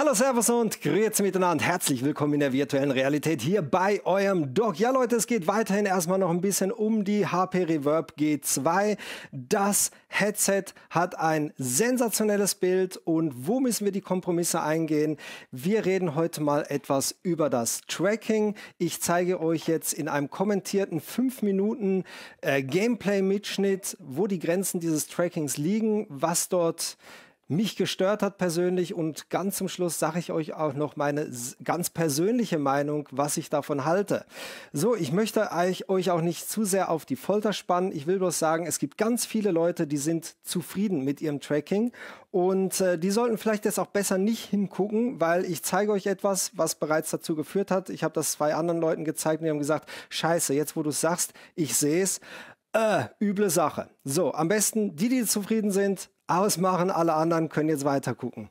Hallo, Servus und Grüezi miteinander. Herzlich willkommen in der virtuellen Realität hier bei eurem Doc. Ja, Leute, es geht weiterhin erstmal noch ein bisschen um die HP Reverb G2. Das Headset hat ein sensationelles Bild und wo müssen wir die Kompromisse eingehen? Wir reden heute mal etwas über das Tracking. Ich zeige euch jetzt in einem kommentierten 5 Minuten äh, Gameplay-Mitschnitt, wo die Grenzen dieses Trackings liegen, was dort mich gestört hat persönlich und ganz zum Schluss sage ich euch auch noch meine ganz persönliche Meinung, was ich davon halte. So, ich möchte euch auch nicht zu sehr auf die Folter spannen. Ich will bloß sagen, es gibt ganz viele Leute, die sind zufrieden mit ihrem Tracking und äh, die sollten vielleicht jetzt auch besser nicht hingucken, weil ich zeige euch etwas, was bereits dazu geführt hat. Ich habe das zwei anderen Leuten gezeigt und die haben gesagt, scheiße, jetzt wo du es sagst, ich sehe es. Äh, üble Sache. So, am besten die, die zufrieden sind, ausmachen, alle anderen können jetzt weiter gucken.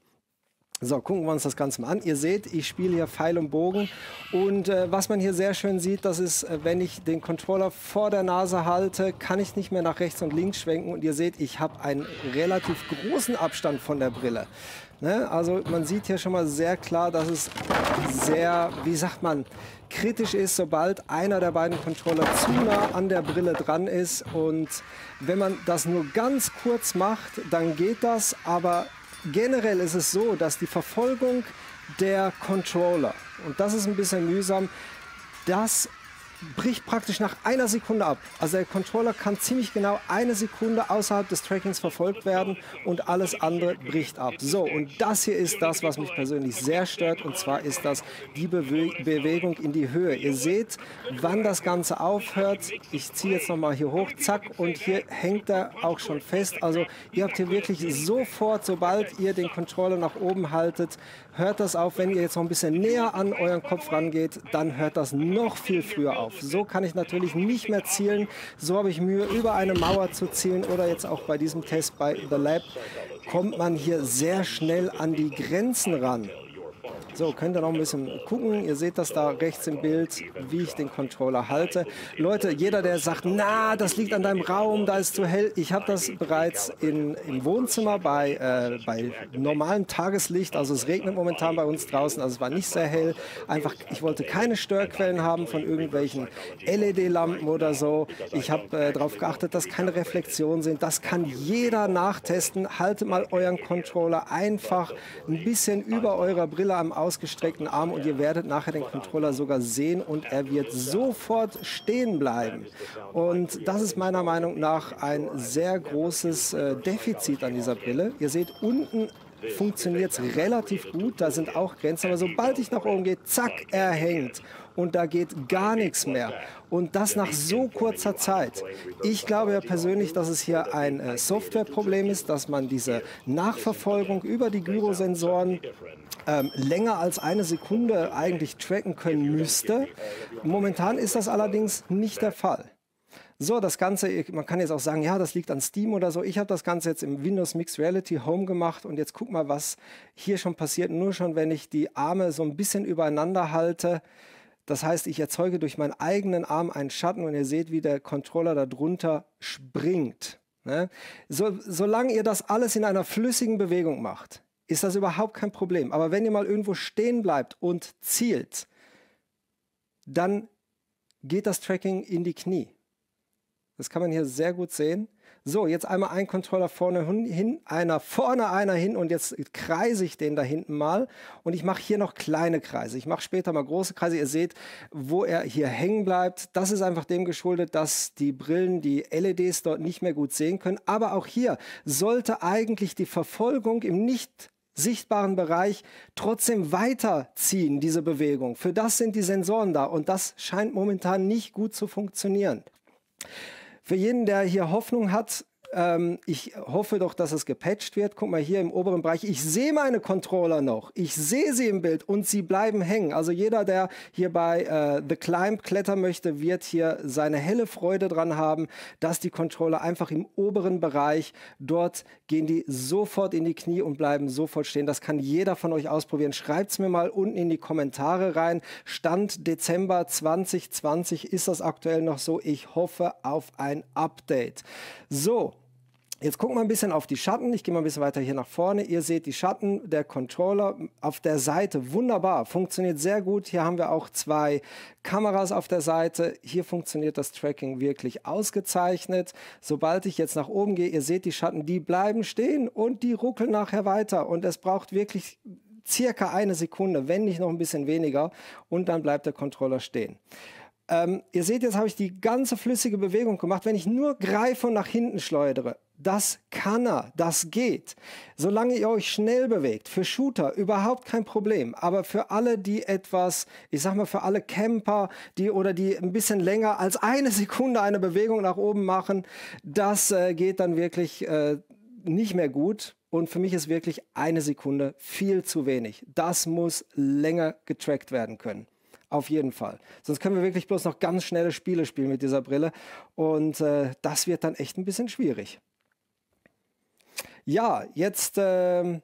So, gucken wir uns das Ganze mal an. Ihr seht, ich spiele hier Pfeil und Bogen. Und äh, was man hier sehr schön sieht, das ist, äh, wenn ich den Controller vor der Nase halte, kann ich nicht mehr nach rechts und links schwenken. Und ihr seht, ich habe einen relativ großen Abstand von der Brille. Ne? Also man sieht hier schon mal sehr klar, dass es sehr, wie sagt man, kritisch ist, sobald einer der beiden Controller zu nah an der Brille dran ist. Und wenn man das nur ganz kurz macht, dann geht das. Aber generell ist es so, dass die Verfolgung der Controller, und das ist ein bisschen mühsam, das bricht praktisch nach einer Sekunde ab. Also der Controller kann ziemlich genau eine Sekunde außerhalb des Trackings verfolgt werden und alles andere bricht ab. So, und das hier ist das, was mich persönlich sehr stört und zwar ist das die Bewe Bewegung in die Höhe. Ihr seht, wann das Ganze aufhört. Ich ziehe jetzt nochmal hier hoch, zack, und hier hängt er auch schon fest. Also ihr habt hier wirklich sofort, sobald ihr den Controller nach oben haltet, hört das auf. Wenn ihr jetzt noch ein bisschen näher an euren Kopf rangeht, dann hört das noch viel früher auf auf. So kann ich natürlich nicht mehr zielen. So habe ich Mühe, über eine Mauer zu zielen oder jetzt auch bei diesem Test bei The Lab kommt man hier sehr schnell an die Grenzen ran. So, könnt ihr noch ein bisschen gucken. Ihr seht das da rechts im Bild, wie ich den Controller halte. Leute, jeder, der sagt, na, das liegt an deinem Raum, da ist zu hell. Ich habe das bereits in, im Wohnzimmer bei, äh, bei normalem Tageslicht. Also es regnet momentan bei uns draußen, also es war nicht sehr hell. Einfach, ich wollte keine Störquellen haben von irgendwelchen LED-Lampen oder so. Ich habe äh, darauf geachtet, dass keine Reflexionen sind. Das kann jeder nachtesten. Haltet mal euren Controller einfach ein bisschen über eurer Brille am Auge ausgestreckten Arm und ihr werdet nachher den Controller sogar sehen und er wird sofort stehen bleiben. Und das ist meiner Meinung nach ein sehr großes äh, Defizit an dieser Brille. Ihr seht unten funktioniert es relativ gut, da sind auch Grenzen, aber sobald ich nach oben gehe, zack, er hängt und da geht gar nichts mehr. Und das nach so kurzer Zeit. Ich glaube ja persönlich, dass es hier ein äh, Softwareproblem ist, dass man diese Nachverfolgung über die Gyrosensoren ähm, länger als eine Sekunde eigentlich tracken können müsste. Momentan ist das allerdings nicht der Fall. So, das Ganze, man kann jetzt auch sagen, ja, das liegt an Steam oder so. Ich habe das Ganze jetzt im Windows Mixed Reality Home gemacht und jetzt guck mal, was hier schon passiert. Nur schon, wenn ich die Arme so ein bisschen übereinander halte. Das heißt, ich erzeuge durch meinen eigenen Arm einen Schatten und ihr seht, wie der Controller darunter springt. Ne? So, solange ihr das alles in einer flüssigen Bewegung macht, ist das überhaupt kein Problem. Aber wenn ihr mal irgendwo stehen bleibt und zielt, dann geht das Tracking in die Knie. Das kann man hier sehr gut sehen. So, jetzt einmal ein Controller vorne hin, einer vorne, einer hin und jetzt kreise ich den da hinten mal und ich mache hier noch kleine Kreise. Ich mache später mal große Kreise. Ihr seht, wo er hier hängen bleibt. Das ist einfach dem geschuldet, dass die Brillen, die LEDs dort nicht mehr gut sehen können. Aber auch hier sollte eigentlich die Verfolgung im nicht sichtbaren Bereich trotzdem weiterziehen, diese Bewegung. Für das sind die Sensoren da und das scheint momentan nicht gut zu funktionieren. Für jeden, der hier Hoffnung hat, ähm, ich hoffe doch, dass es gepatcht wird. Guck mal hier im oberen Bereich. Ich sehe meine Controller noch. Ich sehe sie im Bild und sie bleiben hängen. Also jeder, der hier bei äh, The Climb klettern möchte, wird hier seine helle Freude dran haben, dass die Controller einfach im oberen Bereich, dort gehen die sofort in die Knie und bleiben sofort stehen. Das kann jeder von euch ausprobieren. Schreibt es mir mal unten in die Kommentare rein. Stand Dezember 2020 ist das aktuell noch so. Ich hoffe auf ein Update. So, Jetzt gucken wir ein bisschen auf die Schatten. Ich gehe mal ein bisschen weiter hier nach vorne. Ihr seht die Schatten, der Controller auf der Seite. Wunderbar, funktioniert sehr gut. Hier haben wir auch zwei Kameras auf der Seite. Hier funktioniert das Tracking wirklich ausgezeichnet. Sobald ich jetzt nach oben gehe, ihr seht die Schatten, die bleiben stehen und die ruckeln nachher weiter. Und es braucht wirklich circa eine Sekunde, wenn nicht noch ein bisschen weniger. Und dann bleibt der Controller stehen. Ähm, ihr seht, jetzt habe ich die ganze flüssige Bewegung gemacht. Wenn ich nur greife und nach hinten schleudere, das kann er, das geht. Solange ihr euch schnell bewegt, für Shooter überhaupt kein Problem. Aber für alle, die etwas, ich sag mal, für alle Camper, die oder die ein bisschen länger als eine Sekunde eine Bewegung nach oben machen, das äh, geht dann wirklich äh, nicht mehr gut. Und für mich ist wirklich eine Sekunde viel zu wenig. Das muss länger getrackt werden können. Auf jeden Fall. Sonst können wir wirklich bloß noch ganz schnelle Spiele spielen mit dieser Brille. Und äh, das wird dann echt ein bisschen schwierig. Ja, jetzt äh,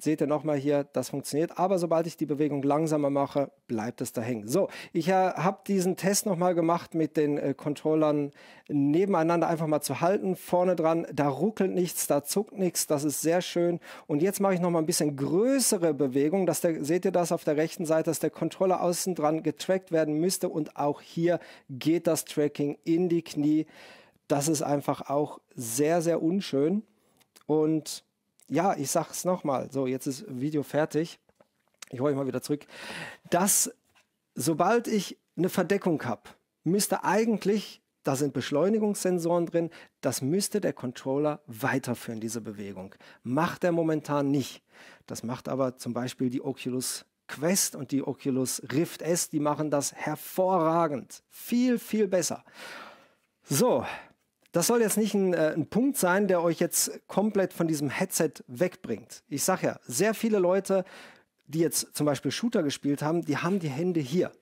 seht ihr nochmal hier, das funktioniert. Aber sobald ich die Bewegung langsamer mache, bleibt es da hängen. So, ich äh, habe diesen Test nochmal gemacht mit den äh, Controllern nebeneinander einfach mal zu halten. Vorne dran, da ruckelt nichts, da zuckt nichts, das ist sehr schön. Und jetzt mache ich nochmal ein bisschen größere Bewegung. Dass der, seht ihr das auf der rechten Seite, dass der Controller außen dran getrackt werden müsste. Und auch hier geht das Tracking in die Knie. Das ist einfach auch sehr, sehr unschön. Und ja, ich sage es nochmal. So, jetzt ist Video fertig. Ich hole euch mal wieder zurück. Dass, sobald ich eine Verdeckung habe, müsste eigentlich, da sind Beschleunigungssensoren drin, das müsste der Controller weiterführen, diese Bewegung. Macht er momentan nicht. Das macht aber zum Beispiel die Oculus Quest und die Oculus Rift S, die machen das hervorragend. Viel, viel besser. So, das soll jetzt nicht ein, äh, ein, Punkt sein, der euch jetzt komplett von diesem Headset wegbringt. Ich sage ja, sehr viele Leute, die jetzt zum Beispiel Shooter gespielt haben, die haben die Hände hier.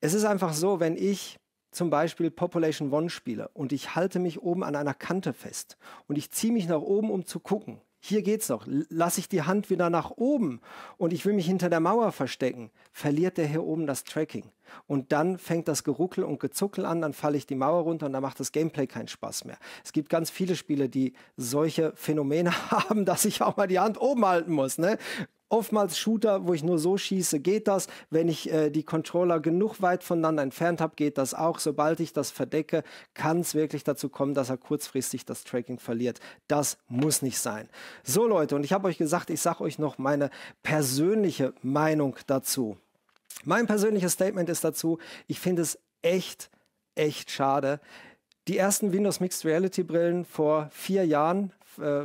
Es ist einfach so, wenn ich zum Beispiel Population One spiele und ich halte mich oben an einer Kante fest und ich ziehe mich nach oben, um zu gucken, hier geht's noch. Lasse ich die Hand wieder nach oben und ich will mich hinter der Mauer verstecken, verliert der hier oben das Tracking. Und dann fängt das Geruckel und Gezuckel an, dann falle ich die Mauer runter und dann macht das Gameplay keinen Spaß mehr. Es gibt ganz viele Spiele, die solche Phänomene haben, dass ich auch mal die Hand oben halten muss. Ne? Oftmals Shooter, wo ich nur so schieße, geht das. Wenn ich äh, die Controller genug weit voneinander entfernt habe, geht das auch. Sobald ich das verdecke, kann es wirklich dazu kommen, dass er kurzfristig das Tracking verliert. Das muss nicht sein. So Leute, und ich habe euch gesagt, ich sage euch noch meine persönliche Meinung dazu. Mein persönliches Statement ist dazu, ich finde es echt, echt schade. Die ersten Windows Mixed Reality Brillen vor vier Jahren, äh,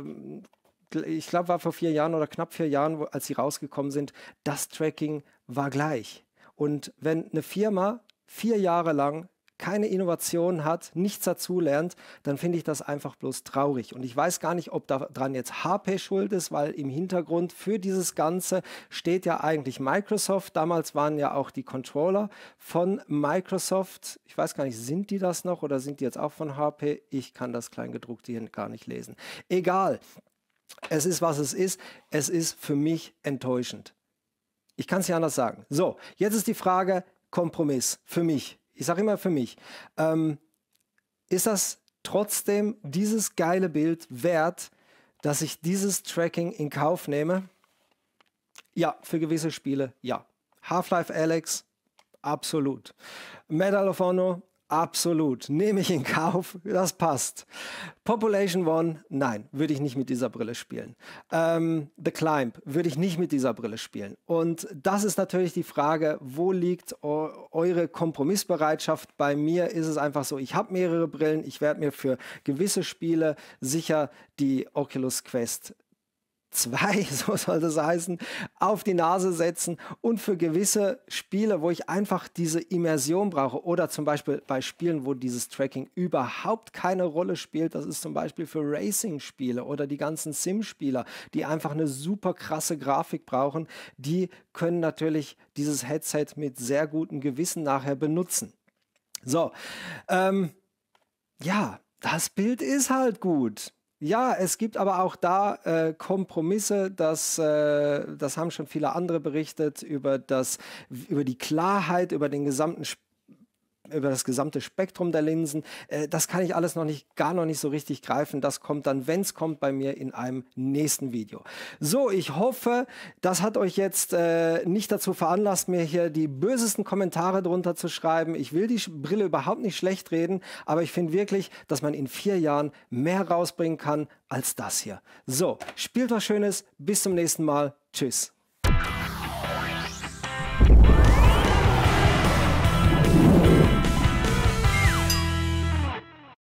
ich glaube, war vor vier Jahren oder knapp vier Jahren, als sie rausgekommen sind, das Tracking war gleich. Und wenn eine Firma vier Jahre lang keine Innovation hat, nichts dazulernt, dann finde ich das einfach bloß traurig. Und ich weiß gar nicht, ob daran jetzt HP schuld ist, weil im Hintergrund für dieses Ganze steht ja eigentlich Microsoft. Damals waren ja auch die Controller von Microsoft. Ich weiß gar nicht, sind die das noch oder sind die jetzt auch von HP? Ich kann das Kleingedruckte hier gar nicht lesen. Egal. Es ist, was es ist. Es ist für mich enttäuschend. Ich kann es nicht anders sagen. So, jetzt ist die Frage Kompromiss für mich. Ich sage immer für mich. Ähm, ist das trotzdem dieses geile Bild wert, dass ich dieses Tracking in Kauf nehme? Ja, für gewisse Spiele ja. Half-Life Alex, absolut. Medal of Honor, Absolut. Nehme ich in Kauf. Das passt. Population One, nein, würde ich nicht mit dieser Brille spielen. Ähm, The Climb würde ich nicht mit dieser Brille spielen. Und das ist natürlich die Frage, wo liegt eure Kompromissbereitschaft? Bei mir ist es einfach so, ich habe mehrere Brillen. Ich werde mir für gewisse Spiele sicher die Oculus Quest zwei, so soll das heißen, auf die Nase setzen und für gewisse Spiele, wo ich einfach diese Immersion brauche oder zum Beispiel bei Spielen, wo dieses Tracking überhaupt keine Rolle spielt, das ist zum Beispiel für Racing-Spiele oder die ganzen Sim-Spieler, die einfach eine super krasse Grafik brauchen, die können natürlich dieses Headset mit sehr gutem Gewissen nachher benutzen. So, ähm, ja, das Bild ist halt gut. Ja, es gibt aber auch da äh, Kompromisse, das, äh, das haben schon viele andere berichtet, über, das, über die Klarheit, über den gesamten über das gesamte Spektrum der Linsen. Äh, das kann ich alles noch nicht, gar noch nicht so richtig greifen. Das kommt dann, wenn es kommt, bei mir in einem nächsten Video. So, ich hoffe, das hat euch jetzt äh, nicht dazu veranlasst, mir hier die bösesten Kommentare drunter zu schreiben. Ich will die Brille überhaupt nicht schlecht reden, aber ich finde wirklich, dass man in vier Jahren mehr rausbringen kann als das hier. So, spielt was Schönes. Bis zum nächsten Mal. Tschüss.